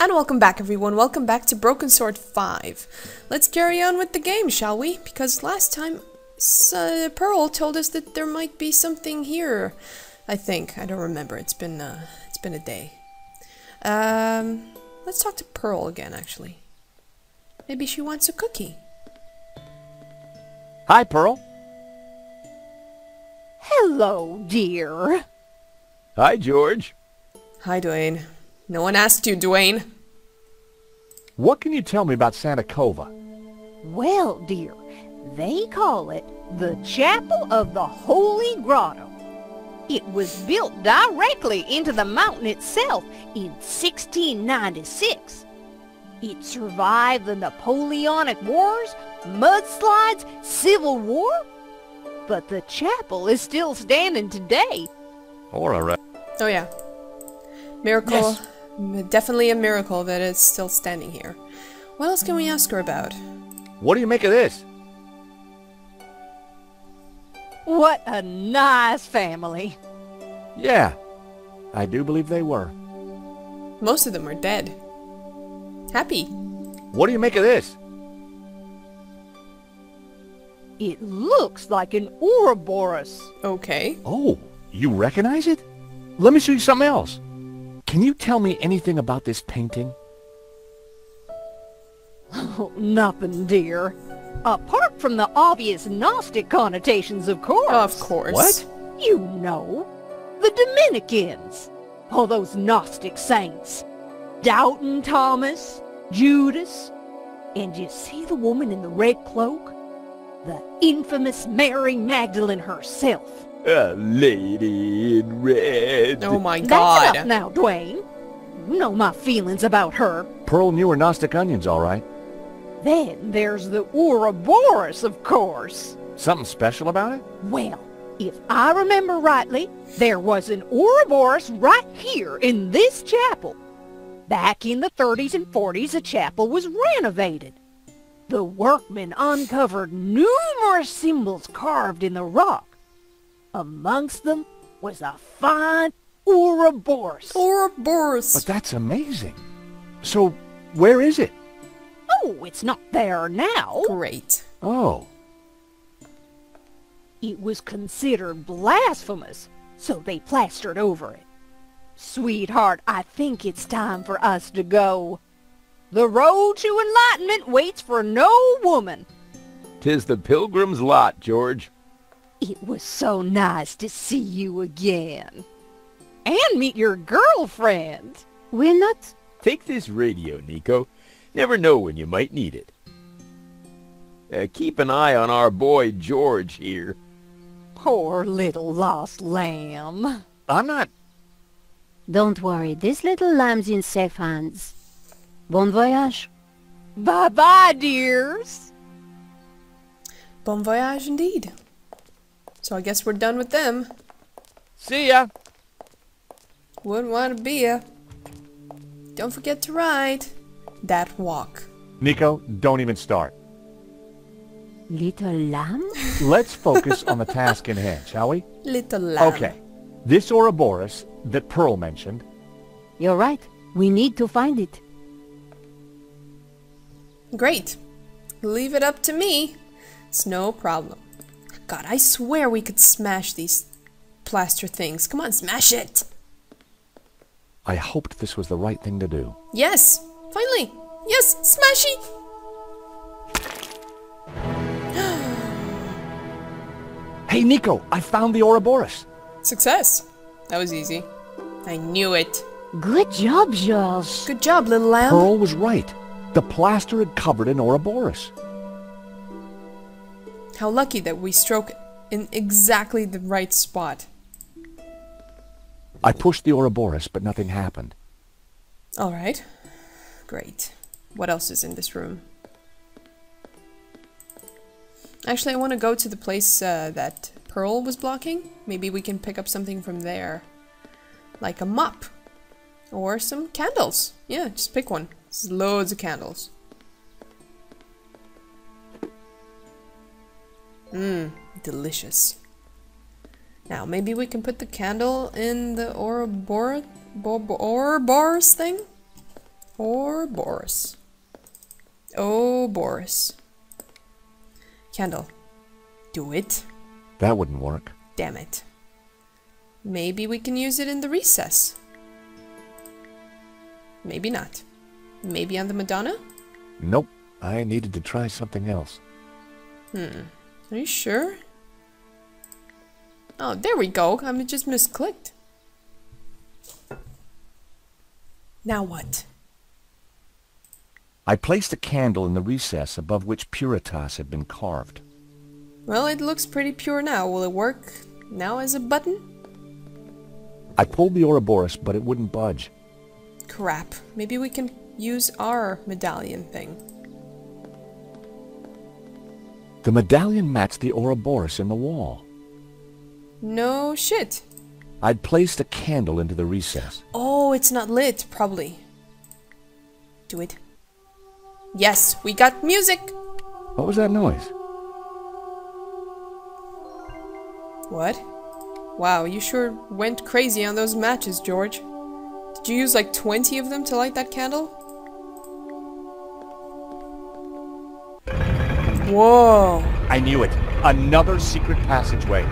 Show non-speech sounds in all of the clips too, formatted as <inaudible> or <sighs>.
And welcome back everyone, welcome back to Broken Sword 5. Let's carry on with the game, shall we? Because last time uh, Pearl told us that there might be something here. I think, I don't remember, it's been, uh, it's been a day. Um, let's talk to Pearl again actually. Maybe she wants a cookie. Hi, Pearl. Hello, dear. Hi, George. Hi Duane. No one asked you, Duane. What can you tell me about Santa Cova? Well, dear, they call it the Chapel of the Holy Grotto. It was built directly into the mountain itself in 1696. It survived the Napoleonic Wars, mudslides, Civil War, but the chapel is still standing today. All right. Oh yeah. Miracle. Yes. M- Definitely a miracle that it's still standing here. What else can we ask her about? What do you make of this? What a nice family. Yeah, I do believe they were. Most of them are dead. Happy. What do you make of this? It looks like an Ouroboros. Okay. Oh, you recognize it? Let me show you something else. Can you tell me anything about this painting? Oh, nothing, dear. Apart from the obvious Gnostic connotations, of course. Of course. What? You know, the Dominicans. All those Gnostic saints. Doubting Thomas, Judas. And you see the woman in the red cloak? The infamous Mary Magdalene herself. A lady in red. Oh my god. That's god. enough now, Duane. You know my feelings about her. Pearl knew her Gnostic onions, all right. Then there's the Ouroboros, of course. Something special about it? Well, if I remember rightly, there was an Ouroboros right here in this chapel. Back in the 30s and 40s, the chapel was renovated. The workmen uncovered numerous symbols carved in the rock. Amongst them was a fine Ouroboros. Ouroboros. But that's amazing. So, where is it? Oh, it's not there now. Great. Oh, It was considered blasphemous, so they plastered over it. Sweetheart, I think it's time for us to go. The road to enlightenment waits for no woman. Tis the pilgrim's lot, George. It was so nice to see you again. And meet your girlfriend. We're not... Take this radio, Nico. Never know when you might need it. Uh, keep an eye on our boy George here. Poor little lost lamb. I'm not... Don't worry, this little lamb's in safe hands. Bon voyage. Bye-bye, dears. Bon voyage indeed. So I guess we're done with them. See ya. Wouldn't want to be ya. Don't forget to ride that walk. Nico, don't even start. Little lamb? Let's focus on the task in hand, shall we? Little lamb. Okay. This Ouroboros that Pearl mentioned, You're right. We need to find it. Great. Leave it up to me. It's no problem. God, I swear we could smash these plaster things. Come on, smash it. I hoped this was the right thing to do. Yes, finally. Yes, smashy. <gasps> Hey, Nico, I found the Ouroboros. Success. That was easy. I knew it. Good job, George. Good job, little lamb. Pearl was right. The plaster had covered an Ouroboros. How lucky that we struck in exactly the right spot. I pushed the Ouroboros, but nothing happened. All right. Great. What else is in this room? Actually, I want to go to the place uh, that Pearl was blocking. Maybe we can pick up something from there. Like a mop. Or some candles. Yeah, just pick one. There's loads of candles. Mmm, delicious. Now, maybe we can put the candle in the Ouroboros, Bo- Bo- Ouroboros thing? Or Boris. Oh, Boris. Candle. Do it. That wouldn't work. Damn it. Maybe we can use it in the recess. Maybe not. Maybe on the Madonna? Nope. I needed to try something else. Hmm. Are you sure? Oh, there we go. I am just misclicked. Now what? I placed a candle in the recess above which Puritas had been carved. Well, it looks pretty pure now. Will it work now as a button? I pulled the Ouroboros, but it wouldn't budge. Crap. Maybe we can use our medallion thing. The medallion matched the Ouroboros in the wall. No shit. I'd placed a candle into the recess. Oh, it's not lit, probably. Do it. Yes, we got music! What was that noise? What? Wow, you sure went crazy on those matches, George. Did you use like 20 of them to light that candle? Whoa! I knew it. Another secret passageway.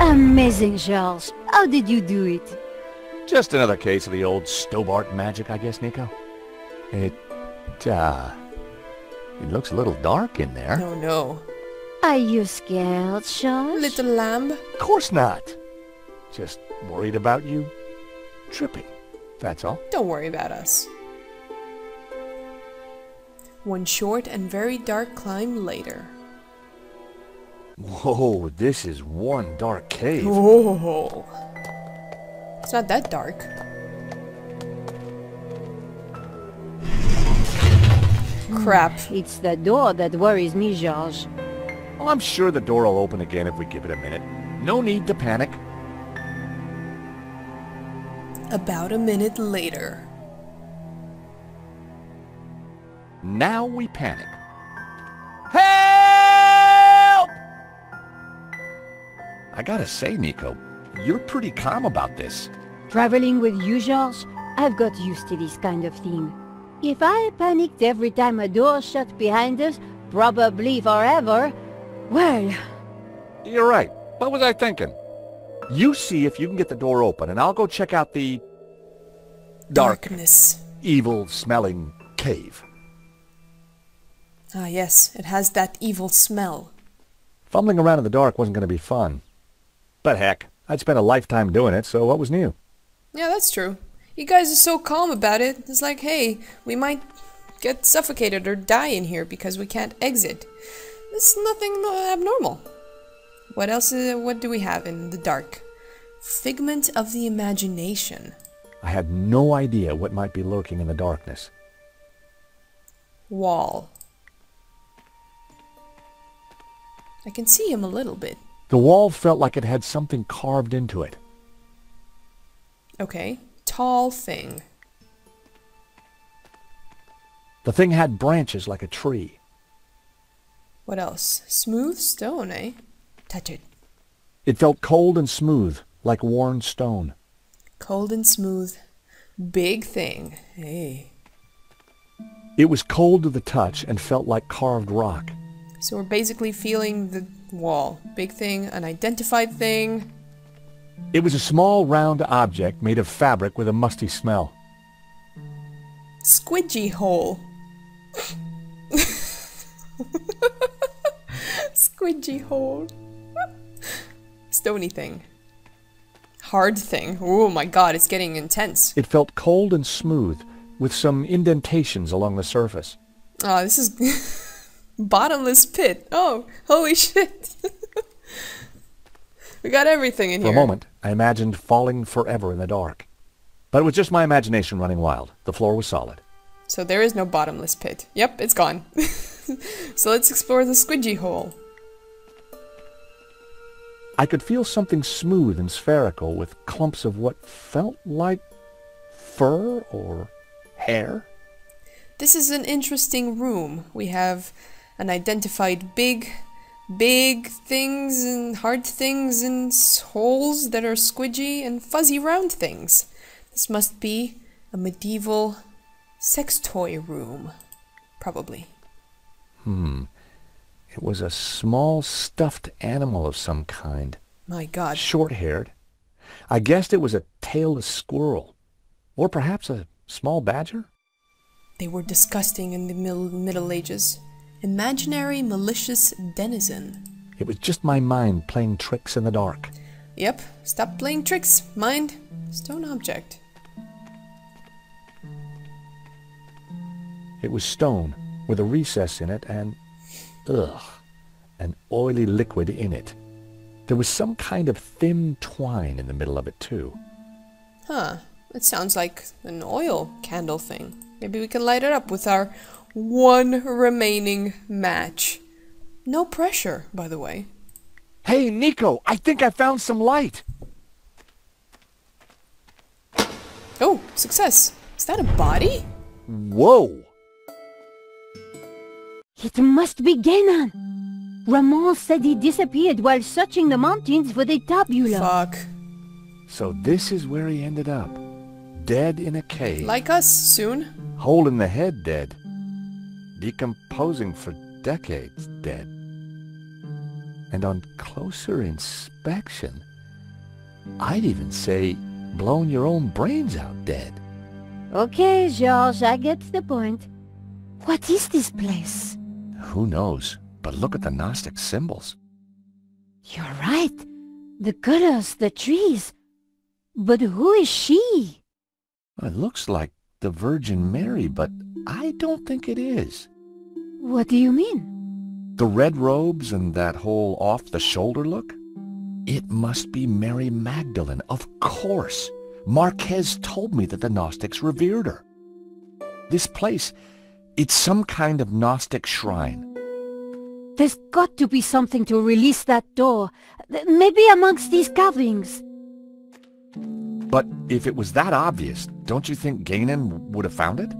Amazing, Charles. How did you do it? Just another case of the old Stobbart magic, I guess, Nico. It, uh... It looks a little dark in there. No, no. Are you scared, Charles? Little lamb. Of course not. Just worried about you tripping. That's all. Don't worry about us. One short and very dark climb later. Whoa, this is one dark cave. Whoa! It's not that dark. Crap. It's the door that worries me, George. Well, I'm sure the door will open again if we give it a minute. No need to panic. About a minute later. Now we panic. Help! I gotta say, Nico, you're pretty calm about this. Traveling with you, George, I've got used to this kind of thing. If I panicked every time a door shut behind us, probably forever, well... You're right. What was I thinking? You see if you can get the door open, and I'll go check out the... Dark, Darkness. evil-smelling cave. Ah, yes, it has that evil smell. Fumbling around in the dark wasn't going to be fun. But heck, I'd spent a lifetime doing it, so what was new? Yeah, that's true. You guys are so calm about it. It's like, hey, we might get suffocated or die in here because we can't exit. It's nothing abnormal. What else? uh what do we have in the dark? Figment of the imagination. I had no idea what might be lurking in the darkness. Wall. I can see him a little bit. The wall felt like it had something carved into it. Okay. Tall thing. The thing had branches like a tree. What else? Smooth stone, eh? Touch it. It felt cold and smooth, like worn stone. Cold and smooth. Big thing. Hey. It was cold to the touch and felt like carved rock. So we're basically feeling the wall. Big thing, unidentified thing. It was a small round object made of fabric with a musty smell. Squidgy hole. Squidgy hole. Stony thing. Hard thing. Oh my god, it's getting intense. It felt cold and smooth, with some indentations along the surface. Oh, this is <laughs> bottomless pit. Oh, holy <laughs> shit. we got everything in For here. a moment, I imagined falling forever in the dark. But it was just my imagination running wild. The floor was solid. So there is no bottomless pit. Yep, it's gone. <laughs> so let's explore the squidgy hole. I could feel something smooth and spherical with clumps of what felt like fur or hair. This is an interesting room. We have an identified big, big things and hard things and holes that are squidgy and fuzzy round things. This must be a medieval Sex toy room. Probably. Hmm. It was a small stuffed animal of some kind. My god. Short-haired. I guessed it was a tailless squirrel. Or perhaps a small badger? They were disgusting in the Middle Ages. Imaginary malicious denizen. It was just my mind playing tricks in the dark. Yep, stop playing tricks, mind. Stone object. It was stone, with a recess in it and... Ugh. An oily liquid in it. There was some kind of thin twine in the middle of it, too. Huh, it sounds like an oil candle thing. Maybe we can light it up with our one remaining match. No pressure, by the way. Hey, Nico, I think I found some light. Oh, success. Is that a body? Whoa! It must be Genan. Ramon said he disappeared while searching the mountains for the tabula. Fuck. So this is where he ended up. Dead in a cave. Like us, soon. Hole in the head dead. Decomposing for decades dead. And on closer inspection, I'd even say blown your own brains out dead. Okay, George, I get the point. What is this place? Who knows? But look at the Gnostic symbols. You're right. The colors, the trees. But who is she? It looks like the Virgin Mary, but I don't think it is. What do you mean? The red robes and that whole off-the-shoulder look? It must be Mary Magdalene, of course. Marquez told me that the Gnostics revered her. This place, it's some kind of Gnostic shrine. There's got to be something to release that door. Maybe amongst these carvings. But if it was that obvious, don't you think Ganon would have found it?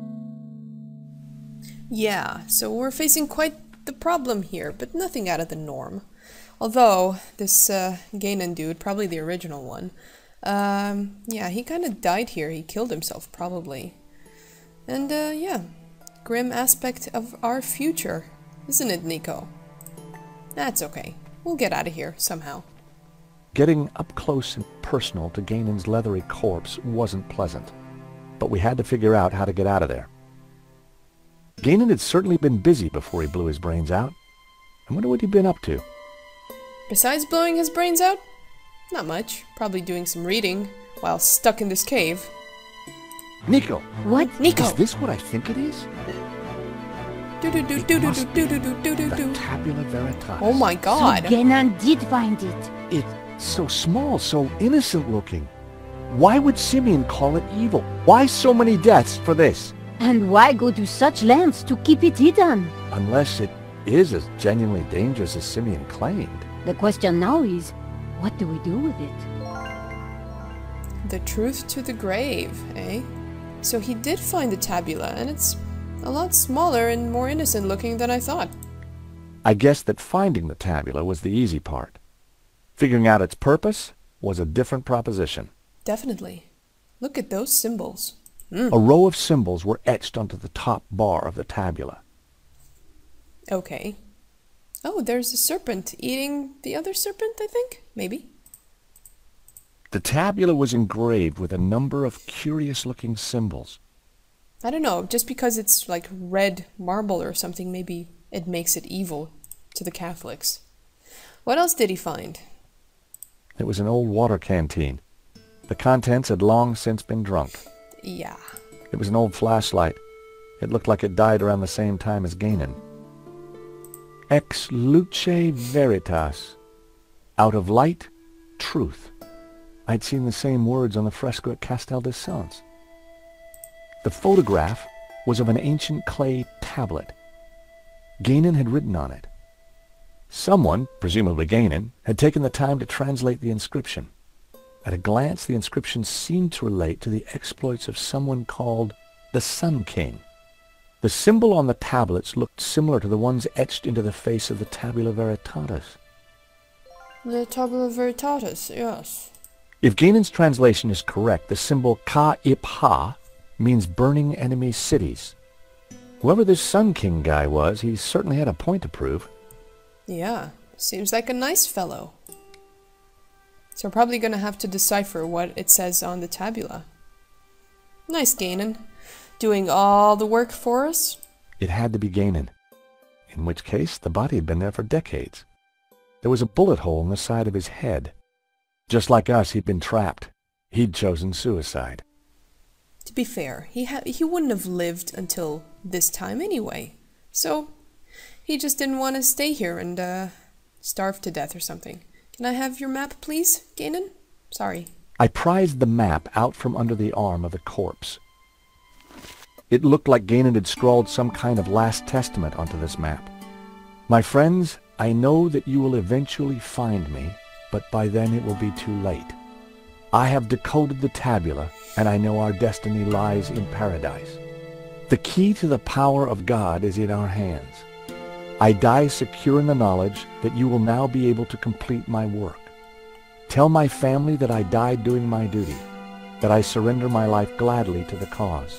Yeah, so we're facing quite the problem here, but nothing out of the norm. Although, this uh, Ganon dude, probably the original one, um, yeah, he kind of died here. He killed himself, probably. And, uh, yeah, grim aspect of our future, isn't it, Nico? That's okay. We'll get out of here somehow. Getting up close and personal to Ganon's leathery corpse wasn't pleasant, but we had to figure out how to get out of there. Ganon had certainly been busy before he blew his brains out. I wonder what he'd been up to. Besides blowing his brains out? Not much. Probably doing some reading while stuck in this cave. Nico, What? Nico! is this what I think it is? Do-do-do, must do-do-do-do-do-do-do. Tabula Veritatis. Oh my god. So Genan did find it. It's so small, so innocent looking. Why would Simeon call it evil? Why so many deaths for this? And why go to such lengths to keep it hidden? Unless it is as genuinely dangerous as Simeon claimed. The question now is, what do we do with it? The truth to the grave, eh? So he did find the tabula, and it's a lot smaller and more innocent looking than I thought. I guess that finding the tabula was the easy part. Figuring out its purpose was a different proposition. Definitely. Look at those symbols. A row of symbols were etched onto the top bar of the tabula. Okay. Oh, there's a serpent eating the other serpent, I think? Maybe. The tabula was engraved with a number of curious-looking symbols. I don't know, just because it's like red marble or something, maybe it makes it evil to the Catholics. What else did he find? It was an old water canteen. The contents had long since been drunk. Yeah. It was an old flashlight. It looked like it died around the same time as Ganon. Ex luce veritas. Out of light, truth. I'd seen the same words on the fresco at Castel de Sants. The photograph was of an ancient clay tablet. Ganon had written on it. Someone, presumably Ganon, had taken the time to translate the inscription. At a glance, the inscription seemed to relate to the exploits of someone called the Sun King. The symbol on the tablets looked similar to the ones etched into the face of the Tabula Veritatis. The Tabula Veritatis, yes. If Ganon's translation is correct, the symbol Ka Ip Ha means burning enemy cities. Whoever this Sun King guy was, he certainly had a point to prove. Yeah, seems like a nice fellow. So we're probably gonna have to decipher what it says on the tabula. Nice Ganon. Doing all the work for us. It had to be Ganon. In which case, the body had been there for decades. There was a bullet hole in the side of his head. Just like us, he'd been trapped. He'd chosen suicide. To be fair, he ha he wouldn't have lived until this time anyway. So he just didn't want to stay here and uh, starve to death or something. Can I have your map, please, Ganon? Sorry. I prized the map out from under the arm of the corpse. It looked like Ganon had scrawled some kind of last testament onto this map. My friends, I know that you will eventually find me, but by then it will be too late. I have decoded the tabula, and I know our destiny lies in paradise. The key to the power of God is in our hands. I die secure in the knowledge that you will now be able to complete my work. Tell my family that I died doing my duty, that I surrender my life gladly to the cause.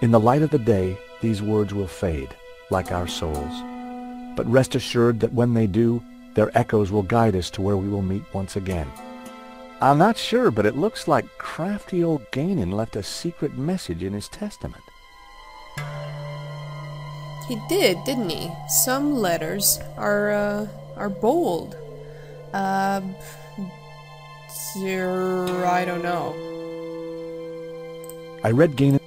In the light of the day, these words will fade, like our souls. But rest assured that when they do, their echoes will guide us to where we will meet once again. I'm not sure, but it looks like crafty old Ganon left a secret message in his testament. He did, didn't he? Some letters are uh, are bold. Uh, I don't know. I read Ganon.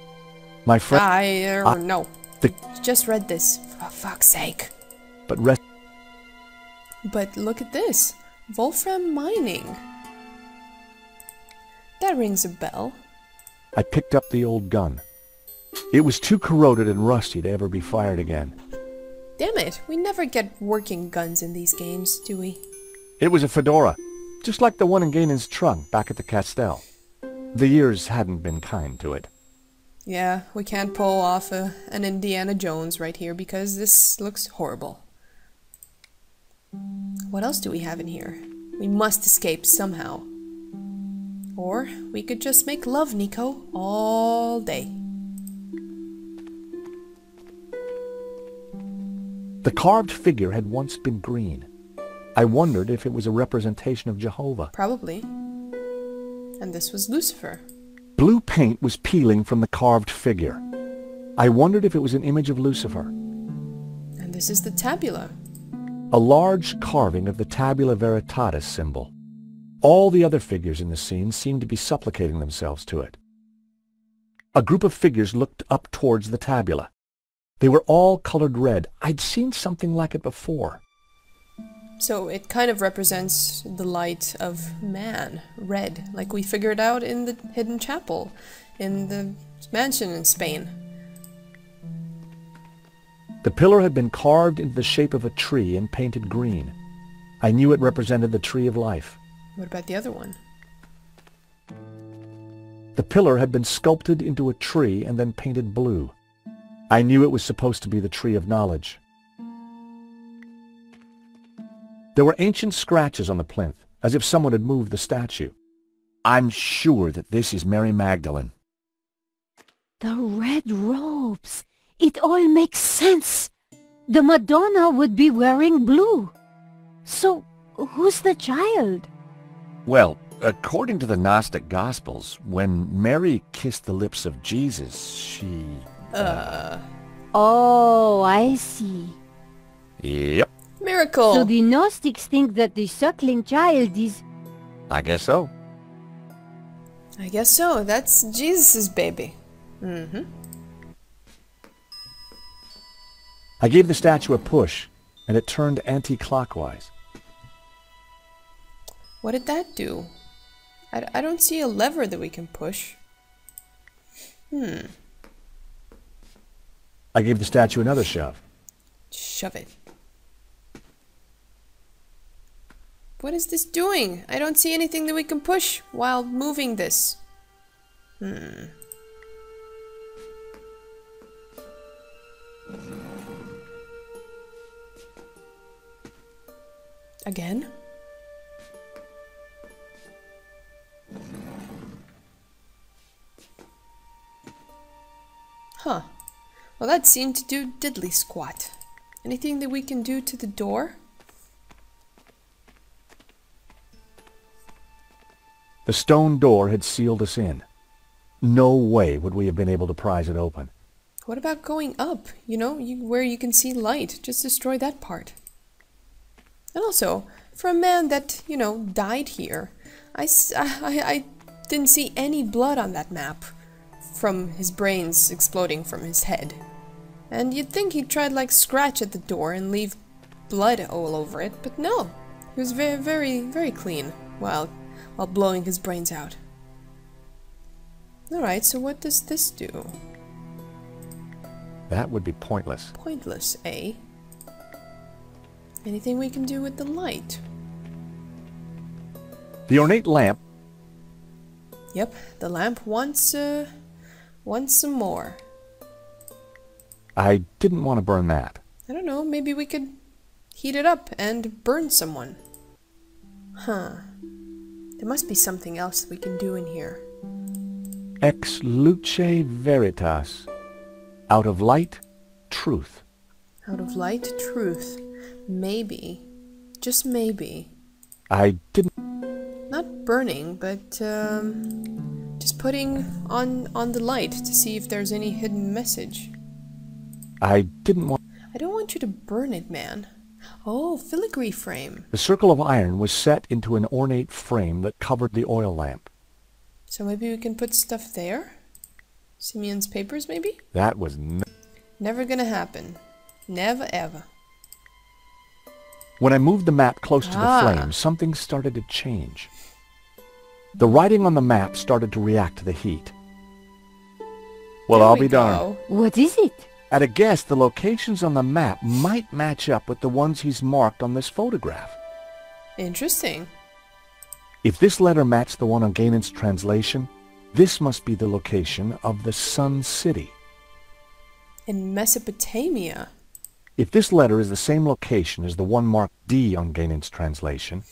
My friend. I uh, I- no. the- Just read this. For fuck's sake. But rest. But look at this. Wolfram mining. That rings a bell. I picked up the old gun. It was too corroded and rusty to ever be fired again. Damn it, we never get working guns in these games, do we? It was a fedora, just like the one in Ganon's trunk back at the Castell. The years hadn't been kind to it. Yeah, we can't pull off a, an Indiana Jones right here because this looks horrible. What else do we have in here? We must escape somehow. Or we could just make love, Nico, all day. The carved figure had once been green. I wondered if it was a representation of Jehovah. Probably. And this was Lucifer. Blue paint was peeling from the carved figure. I wondered if it was an image of Lucifer. And this is the tabula. A large carving of the Tabula Veritatis symbol. All the other figures in the scene seemed to be supplicating themselves to it. A group of figures looked up towards the tabula. They were all colored red. I'd seen something like it before. So it kind of represents the light of man, red, like we figured out in the hidden chapel in the mansion in Spain. The pillar had been carved into the shape of a tree and painted green. I knew it represented the tree of life. What about the other one? The pillar had been sculpted into a tree and then painted blue. I knew it was supposed to be the tree of knowledge. There were ancient scratches on the plinth, as if someone had moved the statue. I'm sure that this is Mary Magdalene. The red robes. It all makes sense. The Madonna would be wearing blue. So, who's the child? Well, according to the Gnostic Gospels, when Mary kissed the lips of Jesus, she... Uh, Oh, I see. Yep, miracle! So the Gnostics think that the suckling child is... I guess so. I guess so. That's Jesus's baby. Mm-hmm. I gave the statue a push, and it turned anti-clockwise. What did that do? I, I don't see a lever that we can push. Hmm. I gave the statue another shove. Shove it. What is this doing? I don't see anything that we can push while moving this. Hmm. Again? Well, that seemed to do diddly squat. Anything that we can do to the door? The stone door had sealed us in. No way would we have been able to prise it open. What about going up? You know, you, where you can see light. Just destroy that part. And also, for a man that, you know, died here, I, I, I didn't see any blood on that map from his brains exploding from his head. And you'd think he'd try to, like, scratch at the door and leave blood all over it, but no. He was very, very, very clean while, while blowing his brains out. Alright, so what does this do? That would be pointless. Pointless, eh? Anything we can do with the light? The ornate lamp, Yep, the lamp wants, uh, wants some more. I didn't want to burn that. I don't know, maybe we could heat it up and burn someone. Huh. There must be something else we can do in here. Ex luce veritas. Out of light, truth. Out of light, truth. Maybe. Just maybe. I didn't... Not burning, but, um, just putting on, on the light to see if there's any hidden message. I didn't want... I don't want you to burn it, man. Oh, filigree frame. The circle of iron was set into an ornate frame that covered the oil lamp. So maybe we can put stuff there? Simeon's papers, maybe? That was n- Never gonna happen. Never ever. When I moved the map close to Ah. the flame, something started to change. The writing on the map started to react to the heat. Well, There I'll we be darned. What is it? At a guess, the locations on the map might match up with the ones he's marked on this photograph. Interesting. If this letter matched the one on Gainan's translation, this must be the location of the Sun City. In Mesopotamia. If this letter is the same location as the one marked D on Gainan's translation,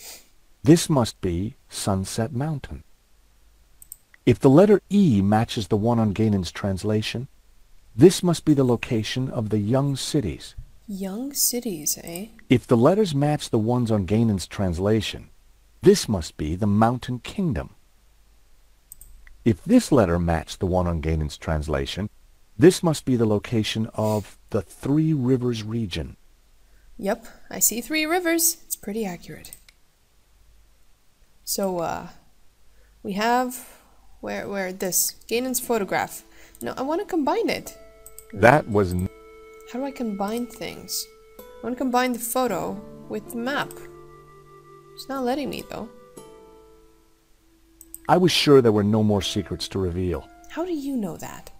this must be Sunset Mountain. If the letter E matches the one on Gainan's translation, this must be the location of the Young Cities. Young cities, eh? If the letters match the ones on Gainan's translation, this must be the Mountain Kingdom. If this letter matched the one on Gainan's translation, this must be the location of the Three Rivers region. Yep, I see three rivers. It's pretty accurate. So, uh, we have where where this Ganon's photograph. No, I want to combine it. That was n- How do I combine things? I want to combine the photo with the map. It's not letting me though. I was sure there were no more secrets to reveal. How do you know that?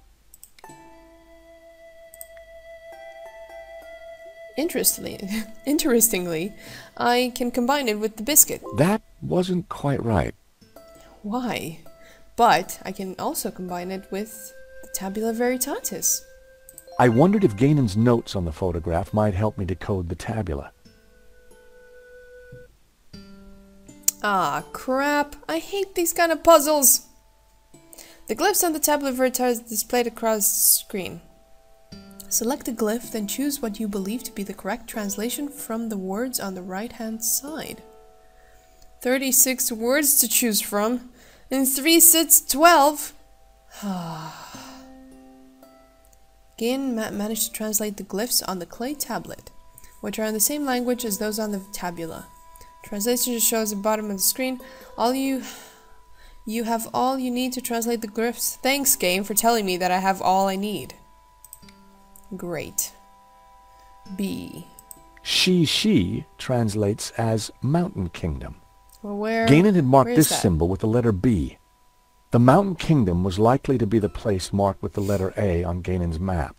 Interestingly, <laughs> interestingly, I can combine it with the biscuit. That wasn't quite right. Why? But I can also combine it with the tabula veritatis. I wondered if Gainan's notes on the photograph might help me decode the tabula. Ah, crap. I hate these kind of puzzles. The glyphs on the tabula veritatis are displayed across the screen. Select a glyph, then choose what you believe to be the correct translation from the words on the right-hand side. 36 words to choose from. In 3 sits 12. <sighs> Gin ma- managed to translate the glyphs on the clay tablet, which are in the same language as those on the tabula. Translation just shows at the bottom of the screen. All you you have all you need to translate the glyphs. Thanks, game, for telling me that I have all I need. Great. B. She, she translates as Mountain Kingdom. Well, where? Gainan had marked this that? symbol with the letter B. The Mountain Kingdom was likely to be the place marked with the letter A on Ganon's map.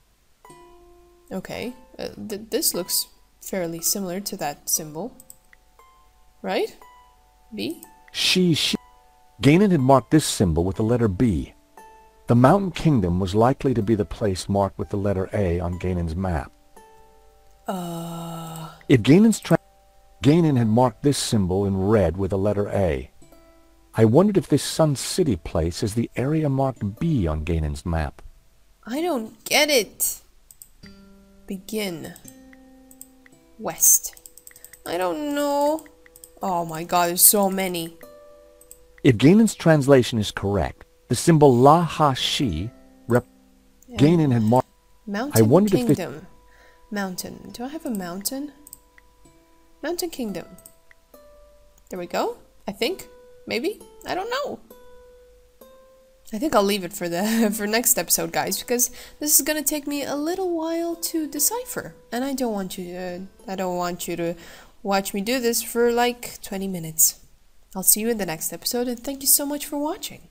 Okay. Uh, th this looks fairly similar to that symbol. Right? B? She, she. Ganon had marked this symbol with the letter B. The Mountain Kingdom was likely to be the place marked with the letter A on Ganon's map. Uh. If Ganon's tra- Gainan had marked this symbol in red with the letter A. I wondered if this Sun City place is the area marked B on Gainan's map. I don't get it. Begin. West. I don't know. Oh my god, there's so many. If Ganon's translation is correct, the symbol La Ha Shi rep Ganon had marked Mountain wondered if this- Kingdom. Mountain. Do I have a mountain? Mountain Kingdom. There we go. I think. Maybe. I don't know. I think I'll leave it for the <laughs> for next episode, guys, because this is gonna take me a little while to decipher, and I don't want you to. I don't want you to watch me do this for like 20 minutes. I'll see you in the next episode, and thank you so much for watching.